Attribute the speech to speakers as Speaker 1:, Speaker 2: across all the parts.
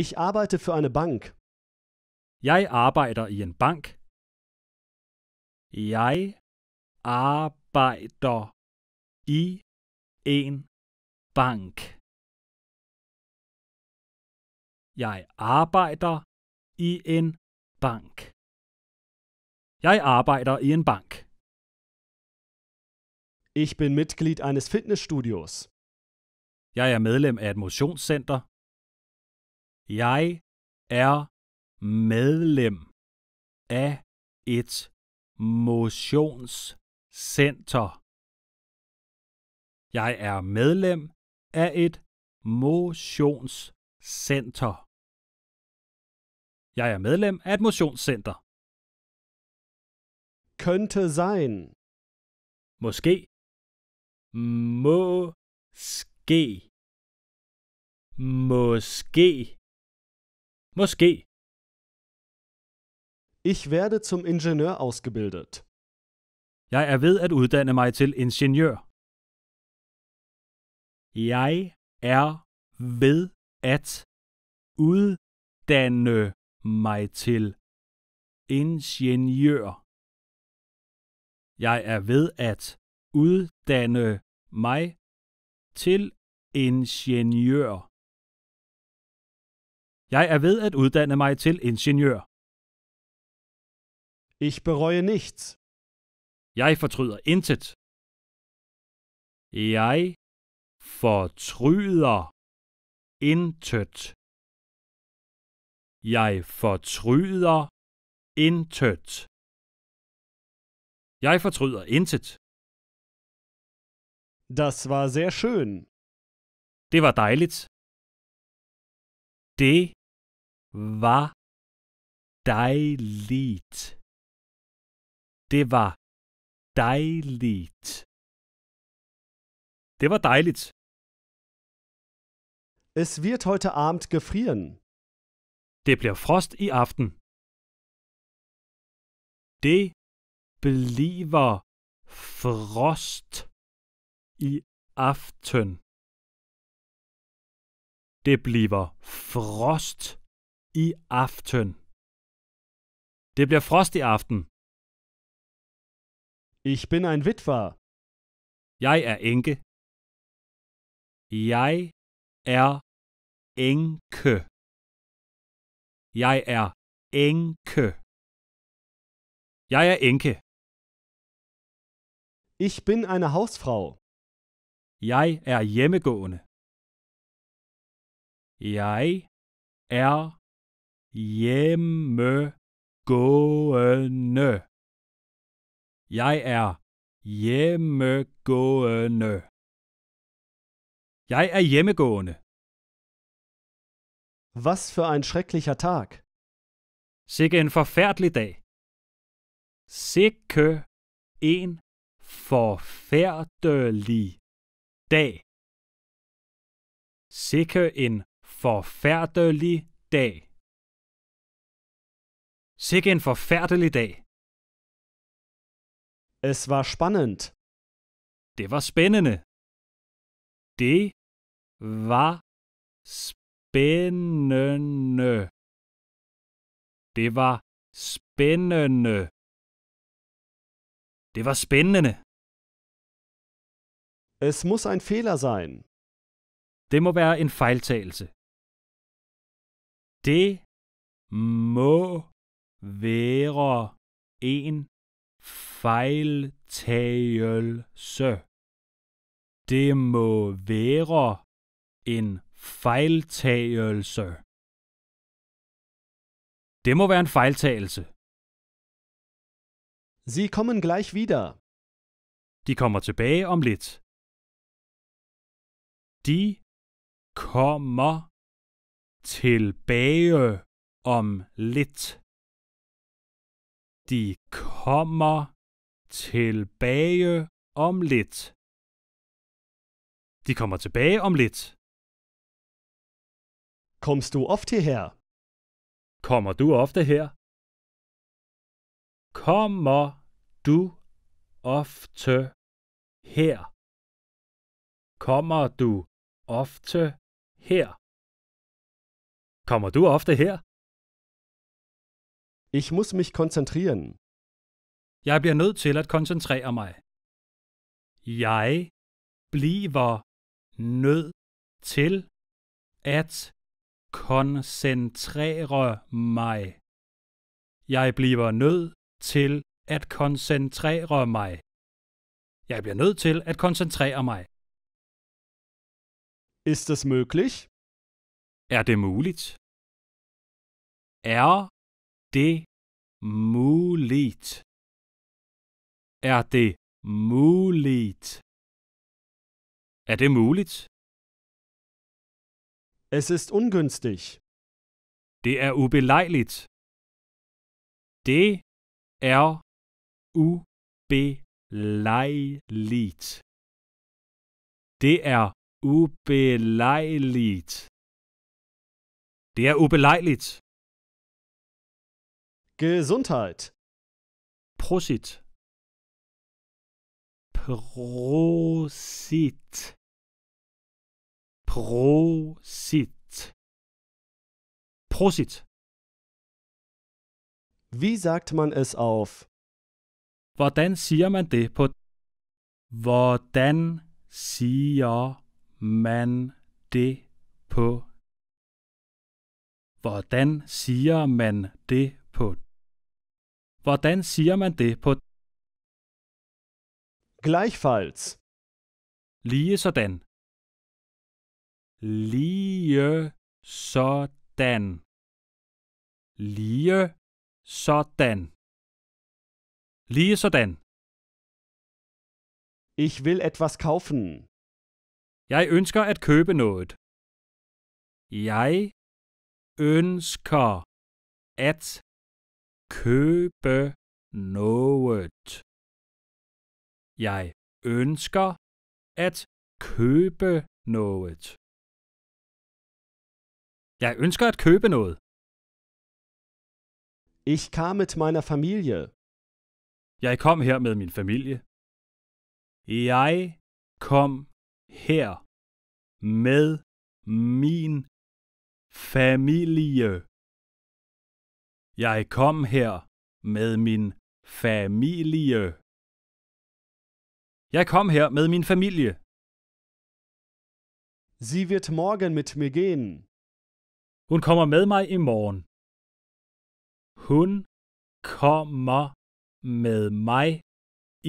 Speaker 1: Ich arbeite für eine Bank.
Speaker 2: Jeg arbejder i en bank. Jeg arbejder i en bank. Jeg arbejder i en bank. Jeg arbejder i en bank.
Speaker 1: Ich bin Mitglied eines Fitnessstudios.
Speaker 2: Jeg er medlem af et motionscenter. Jeg er medlem af et motionscenter. Jeg er medlem af et motionscenter. Jeg er medlem af et motionscenter.
Speaker 1: Könnte sein.
Speaker 2: Måske. Måske. Måske. Måske.
Speaker 1: Ich werde zum Ingenieur ausgebildet.
Speaker 2: Jeg er ved at uddanne mig til ingeniør. Jeg er ved at uddanne mig til ingeniør. Jeg er ved at uddanne mig til ingeniør. Jeg er ved at uddanne mig til ingeniør.
Speaker 1: Ich bereue nichts.
Speaker 2: Jeg fortryder intet. Jeg fortryder intet. Jeg fortryder intet. Jeg fortryder intet.
Speaker 1: Das war sehr schön.
Speaker 2: Det var dejligt. Det var dejligt. Det var dejligt. Det var dejligt.
Speaker 1: Es wird heute Abend gefrieren.
Speaker 2: Det bliver frost i aften. Det bliver frost i aften. Det bliver frost i aften. Det bliver frost i aften.
Speaker 1: Ich bin ein Witwer.
Speaker 2: Jeg er enke. Jeg er enke. Jeg er enke. Jeg er enke.
Speaker 1: Ich bin eine Hausfrau.
Speaker 2: Jeg er hjemmegående. Jeg er hjemmegående. Jeg er hjemmegående. Jeg er hjemmegående.
Speaker 1: Was für ein schrecklicher Tag.
Speaker 2: Sikke en forfærdelig dag. Sikke en forfærdelig dag. Sikke en forfærdelig dag. Sikke en forfærdelig dag.
Speaker 1: Es war spannend.
Speaker 2: Det var spændende. Det var spændende. Det var spændende. Det var spændende.
Speaker 1: Es muss ein Fehler sein.
Speaker 2: Det må være en fejltagelse. Det må være en fejltagelse. Det må være en fejltagelse. Det må være en fejltagelse.
Speaker 1: Sie kommen gleich wieder.
Speaker 2: De kommer tilbage om lidt. De kommer tilbage om lidt. De kommer tilbage om lidt. De kommer tilbage om lidt.
Speaker 1: Kommst du oft hierher?
Speaker 2: Kommer du ofte her? Kommer du ofte her? Kommer du ofte her? Kommer du ofte her?
Speaker 1: Ich muss mich konzentrieren.
Speaker 2: Jeg bliver nødt til at koncentrere mig. Jeg bliver nødt til at koncentrere mig. Jeg bliver nødt til at koncentrere mig. Jeg bliver nødt til at koncentrere mig.
Speaker 1: Ist es möglich?
Speaker 2: Er det muligt? Er det muligt? Er det muligt? Er det muligt?
Speaker 1: Es ist ungünstig.
Speaker 2: Det er ubelejligt. Det er ubelejligt. Det er ubelejligt. Det er ubelejligt.
Speaker 1: Gesundheit.
Speaker 2: Prosit. Prosit. Prosit. Prosit.
Speaker 1: Wie sagt man es auf?
Speaker 2: Hvordan siger man det på Hvordan siger man det på Hvordan siger man det Hvordan siger man det på
Speaker 1: Gleichfalls.
Speaker 2: lige sådan? Lige sådan. Lige sådan. Lige sådan.
Speaker 1: Ich will etwas kaufen.
Speaker 2: Jeg ønsker at købe noget. Jeg ønsker at købe noget. Jeg ønsker at købe noget. Jeg ønsker at købe noget.
Speaker 1: Ich kam mit meiner Familie.
Speaker 2: Jeg kom her med min familie. Jeg kom her med min familie. Jeg kom her med min familie. Jeg kom her med min familie.
Speaker 1: Sie wird morgen mit mir gehen.
Speaker 2: Hun kommer med mig i morgen. Hun kommer med mig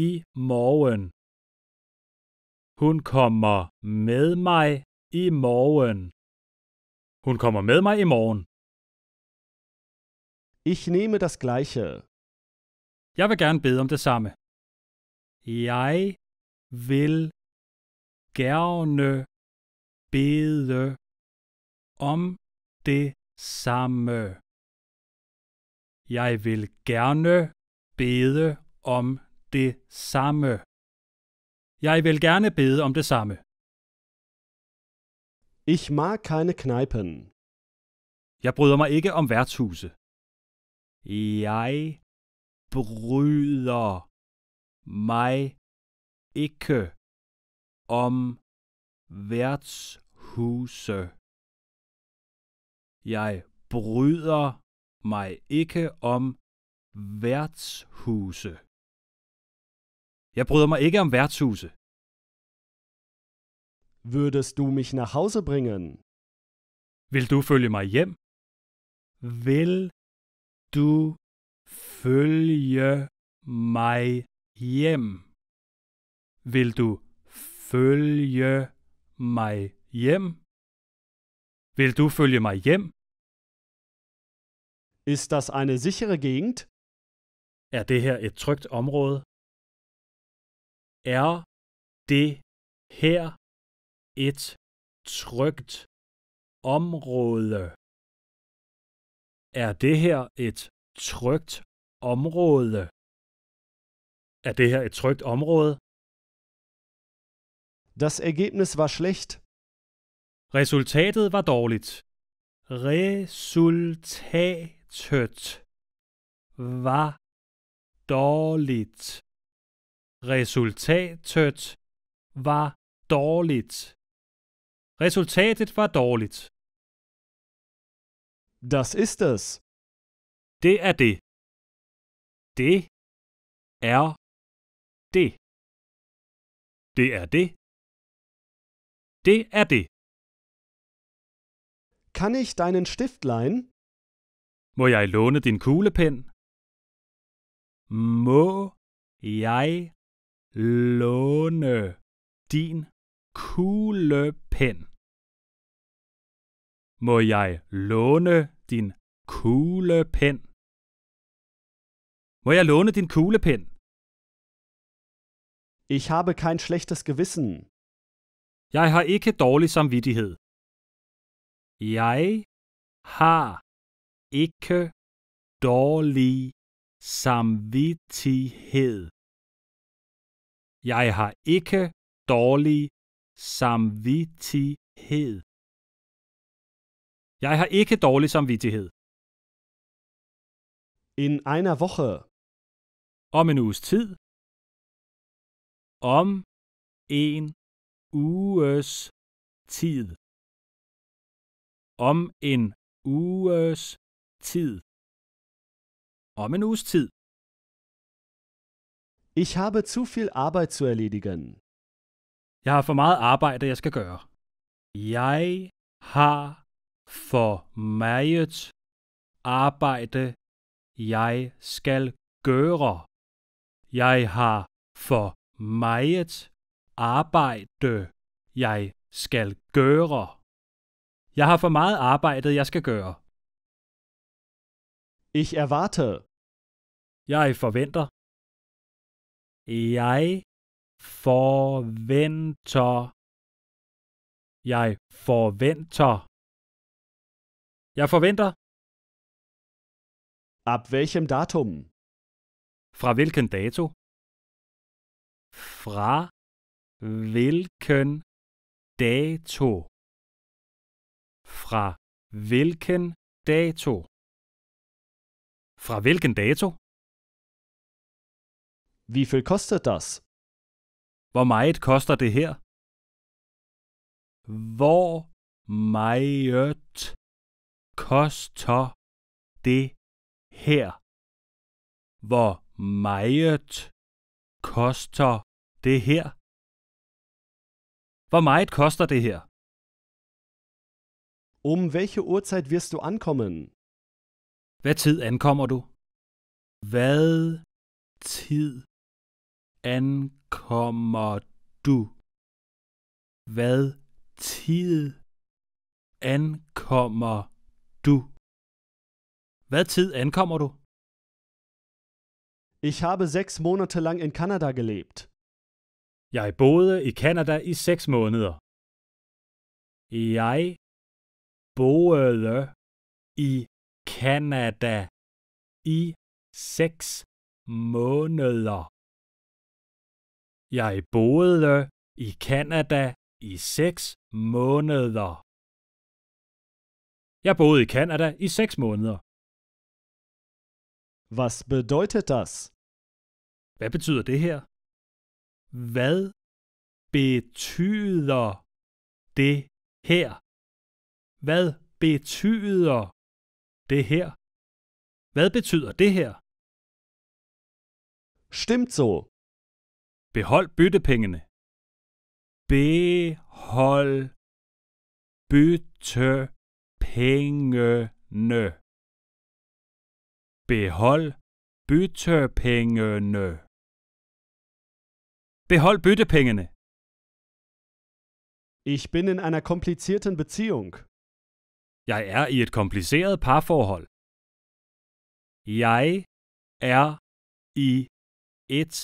Speaker 2: i morgen. Hun kommer med mig i morgen. Hun kommer med mig i morgen.
Speaker 1: Ich nehme das Gleiche.
Speaker 2: Jeg vil gerne bede om det samme. Jeg vil gerne bede om det samme. Jeg vil gerne bede om det samme. Jeg vil gerne bede om det samme.
Speaker 1: Ich mag keine Kneipen.
Speaker 2: Jeg bryder mig ikke om værtshuse. Jeg bryder mig ikke om værtshuse. Jeg bryder mig ikke om værtshuse. Jeg bryder mig ikke om værtshuse.
Speaker 1: Würdest du mich nach Hause bringen?
Speaker 2: Vil du følge mig hjem? Vil du følge mig hjem? Vil du følge mig hjem? Vil du følge mig hjem?
Speaker 1: Ist das eine sichere Gegend?
Speaker 2: Er det her et trygt område? Er det her et trygt område? Er det her et trygt område? Er det her et trygt område?
Speaker 1: Das Ergebnis war schlecht.
Speaker 2: Resultatet var dårligt. Resultatet var dårligt. Resultatet var dårligt. Resultatet var dårligt.
Speaker 1: Das ist es.
Speaker 2: Det er det. Det er det. Det er det. Det er det.
Speaker 1: Kann ich deinen Stift leihen?
Speaker 2: Må jeg låne din kuglepen? Må jeg låne din kuglepen? Må jeg låne din kuglepen? Må jeg låne din kuglepen?
Speaker 1: Ich habe kein schlechtes Gewissen.
Speaker 2: Jeg har ikke dårlig samvittighed. Jeg har ikke dårlig samvittighed. Jeg har ikke dårlig samvittighed. Jeg har ikke dårlig samvittighed.
Speaker 1: In einer Woche.
Speaker 2: Om en uges tid. Om en uges tid. Om en uges tid. Om en uges tid.
Speaker 1: Ich habe zu viel Arbeit zu erledigen.
Speaker 2: Jeg har for meget arbejde, jeg skal gøre. Jeg har for meget arbejde, jeg skal gøre. Jeg har for meget arbejde, jeg skal gøre. Jeg har for meget arbejde, jeg skal gøre.
Speaker 1: Ich erwarte.
Speaker 2: Jeg forventer. Jeg forventer. Jeg forventer. Jeg forventer.
Speaker 1: Ab welchem Datum?
Speaker 2: Fra hvilken dato? Fra hvilken dato? Fra hvilken dato? Fra hvilken dato?
Speaker 1: Wie viel kostet das?
Speaker 2: Hvor meget koster det her? Hvor meget koster det her? Hvor meget koster det her? Hvor meget koster det her?
Speaker 1: Um welche Uhrzeit wirst du ankommen?
Speaker 2: Hvad tid ankommer du? Hvad tid ankommer du? Hvad tid ankommer du? Hvad tid ankommer du?
Speaker 1: Ich habe sechs Monate lang in Kanada gelebt.
Speaker 2: Jeg boede i Kanada i seks måneder. Jeg boede i Kanada i seks måneder. Jeg boede i Kanada i seks måneder. Jeg boede i Kanada i seks måneder.
Speaker 1: Was bedeutet das?
Speaker 2: Hvad betyder det her? Hvad betyder det her? Hvad betyder det her? Hvad betyder det her?
Speaker 1: Stimmt so.
Speaker 2: Behold byttepengene. Behold byttepengene. Behold byttepengene. Behold byttepengene.
Speaker 1: Ich bin in einer komplizierten Beziehung.
Speaker 2: Jeg er i et kompliceret parforhold. Jeg er i et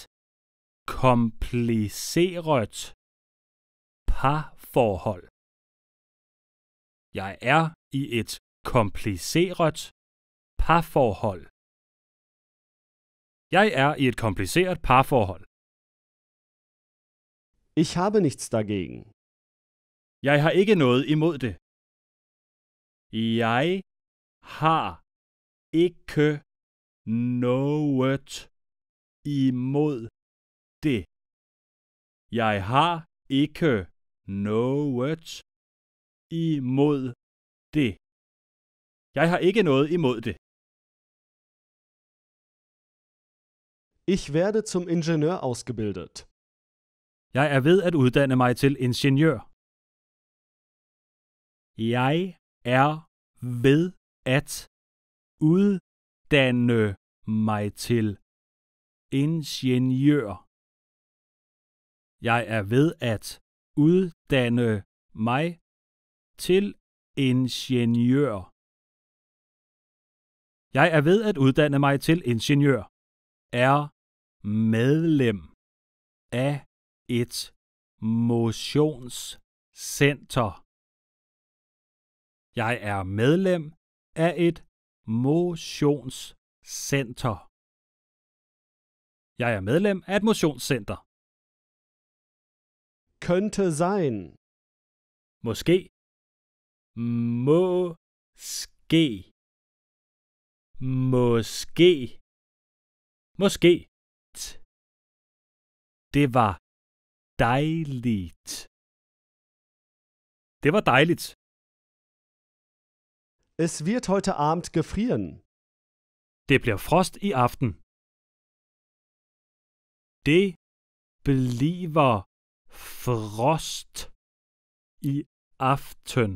Speaker 2: kompliceret parforhold. Jeg er i et kompliceret parforhold. Jeg er i et kompliceret parforhold.
Speaker 1: Ich habe nichts dagegen.
Speaker 2: Jeg har ikke noget imod det. Jeg har ikke noget imod det. Jeg har ikke noget imod det. Jeg har ikke noget imod det.
Speaker 1: Ich werde zum Ingenieur ausgebildet.
Speaker 2: Jeg er ved at uddanne mig til ingeniør. Jeg er ved at uddanne mig til ingeniør. Jeg er ved at uddanne mig til ingeniør. Jeg er ved at uddanne mig til ingeniør. Er medlem af et motionscenter. Jeg er medlem af et motionscenter. Jeg er medlem af et motionscenter.
Speaker 1: Könnte sein.
Speaker 2: Måske. Måske. Måske. Måske. Det var dejligt. Det var dejligt.
Speaker 1: Es wird heute Abend gefrieren.
Speaker 2: Det bliver frost i aften. Det bliver frost i aften.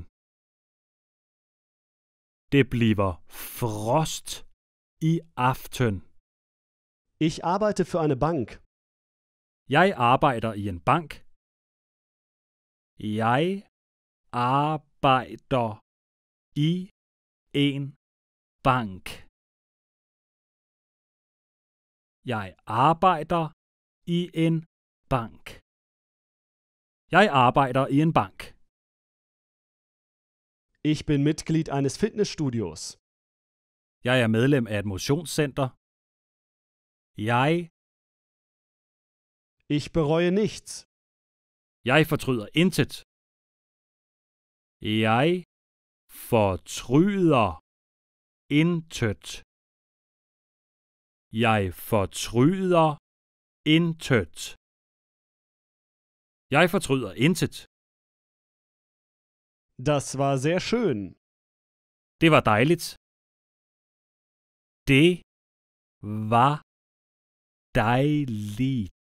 Speaker 2: Det bliver frost i aften.
Speaker 1: Ich arbeite für eine Bank.
Speaker 2: Jeg arbejder i en bank. Jeg arbejder i en bank. Jeg arbejder i en bank. Jeg arbejder i en bank.
Speaker 1: Ich bin Mitglied eines Fitnessstudios.
Speaker 2: Jeg er medlem af et motionscenter. Jeg,
Speaker 1: Ich bereue nichts.
Speaker 2: jeg fortryder intet. Jeg fortryder intet. Jeg fortryder intet. Jeg fortryder intet.
Speaker 1: Das war sehr schön.
Speaker 2: Det var dejligt. Det var dejligt.